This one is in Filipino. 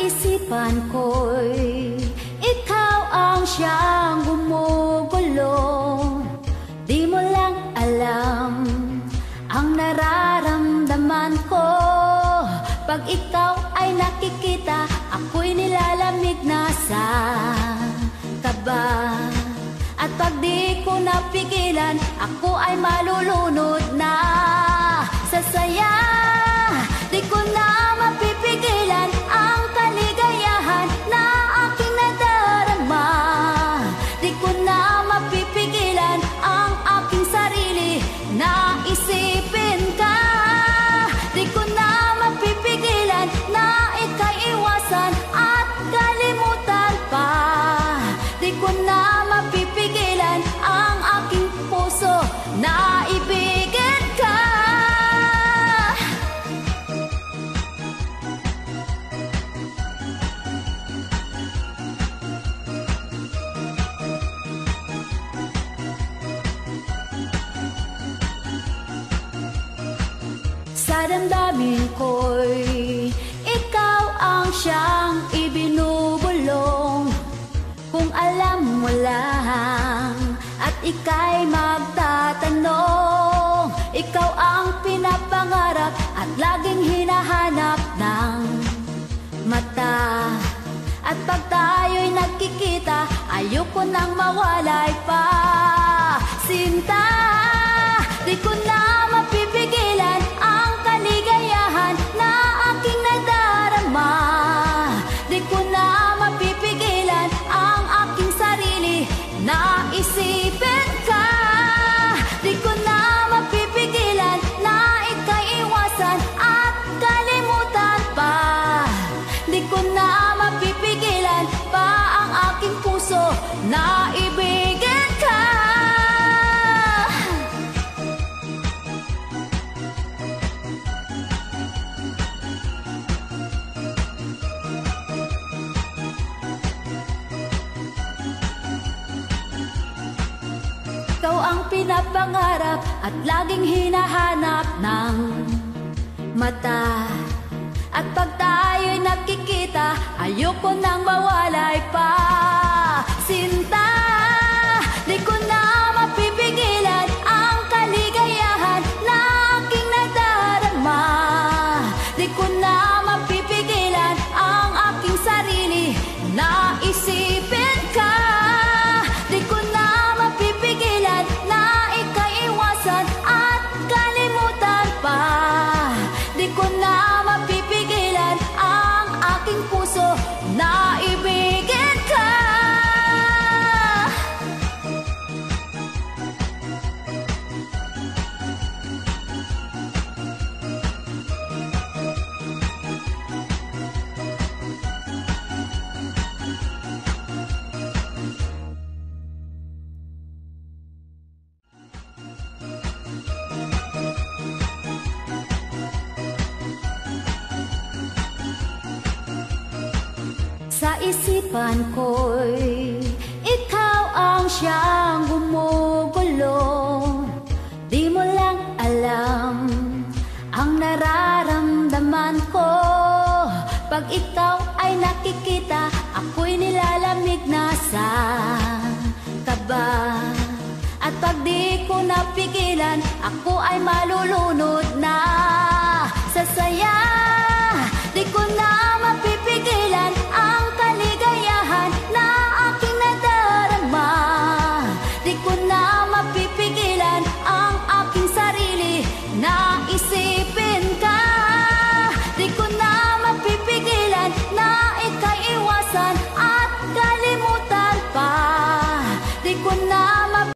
isipan ko'y Ikaw ang siyang gumugulo Di mo lang alam ang nararamdaman ko. Pag ikaw ay nakikita, ako'y nilalamig na sa kaba. At pag di ko napigilan, ako ay malulunod na Sa damdamin ko'y ikaw ang siyang ibinubulong. Kung alam mo lang at ika'y magtatanong Ikaw ang pinapangarap at laging hinahanap ng mata. At pag tayo'y nagkikita, ayoko nang mawalay pa. Sinta, ang pinapangarap at laging hinahanap ng mata. At pag tayo'y nakikita, ayoko nang mawalay pa. Sinta, Sa isipan ko'y ikaw ang siyang gumugulo. Di mo lang alam ang nararamdaman ko. Pag ikaw ay nakikita, ako'y nilalamig na sa kaba. At pag di ko napigilan, ako ay malulunod